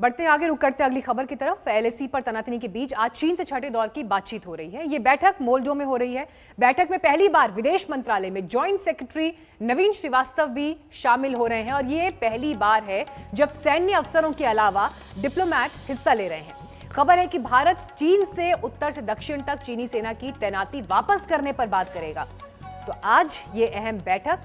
बढ़ते हैं आगे, रुक करते अगली खबर की तरफ़। एलएसी पर तनातनी के बीच आज चीन से छठे दौर की बातचीत हो रही है। ये बैठक मोल्डो में हो रही है। बैठक में पहली बार विदेश मंत्रालय में ज्वाइंट सेक्रेटरी नवीन श्रीवास्तव भी शामिल हो रहे हैं और ये पहली बार है जब सैन्य अफसरों के अलावा डिप्लोमैट हिस्सा ले रहे हैं। खबर है कि भारत चीन से उत्तर से दक्षिण तक चीनी सेना की तैनाती वापस करने पर बात करेगा। तो आज ये अहम बैठक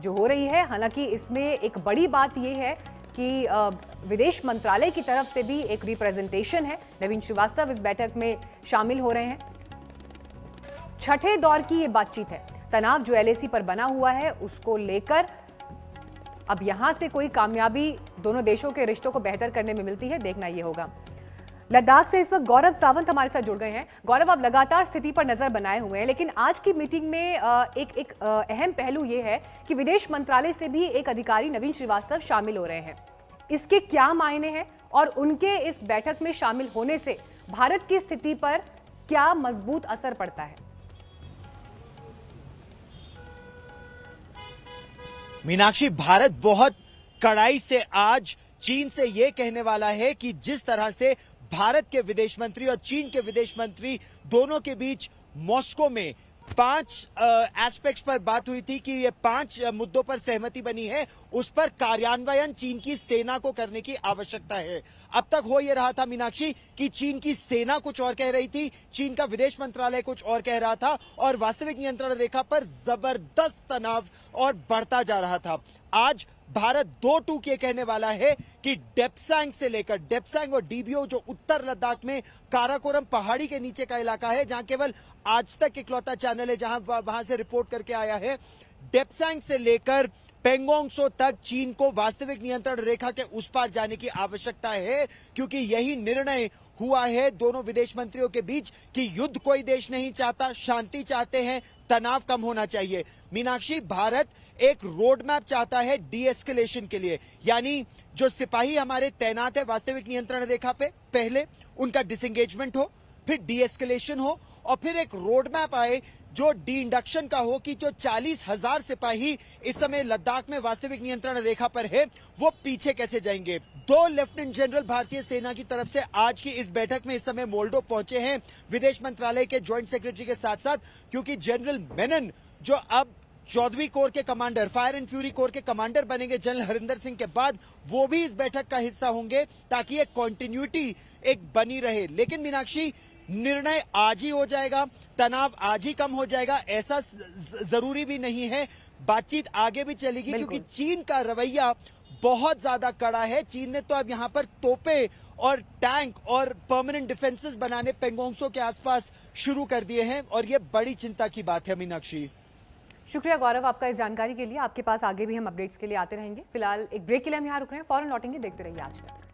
जो हो रही है, हालाँकि इसमें एक बड़ी बात यह है कि विदेश मंत्रालय की तरफ़ से भी एक रिप्रेजेंटेशन है। नवीन श्रीवास्तव इस बैठक में शामिल हो रहे हैं। छठे दौर की ये बातचीत है। तनाव जो एलएसी पर बना हुआ है, उसको लेकर अब यहाँ से कोई कामयाबी दोनों देशों के रिश्तों को बेहतर करने में मिलती है, देखना यह होगा। लद्दाख से इस वक्त गौरव सावंत हमारे साथ जुड़ गए हैं। गौरव, आप लगातार स्थिति पर नज़र बनाए हुए हैं, लेकिन आज की मीटिंग में एक एक अहम पहलू यह है कि विदेश मंत्रालय से भी एक अधिकारी नवीन श्रीवास्तव शामिल हो रहे हैं। इसके क्या मायने हैं और उनके इस बैठक में शामिल होने से भारत की स्थिति पर क्या मज़बूत असर पड़ता है? मीनाक्षी, भारत बहुत कड़ाई से आज चीन से यह कहने वाला है कि जिस तरह से भारत के विदेश मंत्री और चीन के विदेश मंत्री दोनों के बीच मॉस्को में पाँच एस्पेक्ट्स पर बात हुई थी कि ये पाँच मुद्दों पर सहमति बनी है, उस पर कार्यान्वयन चीन की सेना को करने की आवश्यकता है। अब तक हो ये रहा था मीनाक्षी कि चीन की सेना कुछ और कह रही थी, चीन का विदेश मंत्रालय कुछ और कह रहा था, और वास्तविक नियंत्रण रेखा पर ज़बरदस्त तनाव और बढ़ता जा रहा था। आज भारत दो टूक के कहने वाला है कि डेपसैंग से लेकर डेपसैंग और डीबीओ जो उत्तर लद्दाख में काराकोरम पहाड़ी के नीचे का इलाका है, जहाँ केवल आज तक इकलौता चैनल है, जहाँ वहाँ से रिपोर्ट करके आया है, डेपसैंग से लेकर पेंगोंगसो तक चीन को वास्तविक नियंत्रण रेखा के उस पार जाने की आवश्यकता है, क्योंकि यही निर्णय हुआ है दोनों विदेश मंत्रियों के बीच कि युद्ध कोई देश नहीं चाहता, शांति चाहते हैं, तनाव कम होना चाहिए। मीनाक्षी, भारत एक रोड मैप चाहता है डीएस्केलेशन के लिए, यानी जो सिपाही हमारे तैनात है वास्तविक नियंत्रण रेखा पे, पहले उनका डिसंगेजमेंट हो फिर डीएस्केलेशन हो और फिर एक रोड मैप आए जो डी इंडक्शन का हो कि जो चालीस हज़ार सिपाही इस समय लद्दाख में वास्तविक नियंत्रण रेखा पर है, वो पीछे कैसे जाएँगे? दो लेफ्टिनेंट जनरल भारतीय सेना की तरफ़ से आज की इस बैठक में इस समय मोल्डो पहुँचे हैं विदेश मंत्रालय के ज्वाइंट सेक्रेटरी के साथ साथ क्योंकि जनरल मेनन जो अब चौदहवीं कोर के commander fire and fury corps के कमांडर बनेंगे जनरल हरिंदर सिंह के बाद, वो भी इस बैठक का हिस्सा होंगे ताकि एक कॉन्टिन्यूटी एक बनी रहे। लेकिन मीनाक्षी निर्णय आज ही हो जाएगा तनाव आज ही कम हो जाएगा ऐसा ज़रूरी भी नहीं है। बातचीत आगे भी चलेगी क्योंकि चीन का रवैया बहुत ज़्यादा कड़ा है। चीन ने तो अब यहाँ पर तोपे और टैंक और परमानेंट डिफेंसेस बनाने पेंगोंगसो के आसपास शुरू कर दिए हैं और ये बड़ी चिंता की बात है मीनाक्षी। शुक्रिया गौरव आपका इस जानकारी के लिए। आपके पास आगे भी हम अपडेट्स के लिए आते रहेंगे। फ़िलहाल एक ब्रेक के लिए हम यहाँ रुक रहे हैं फॉरन लौटेंगे देखते रहिए आज तक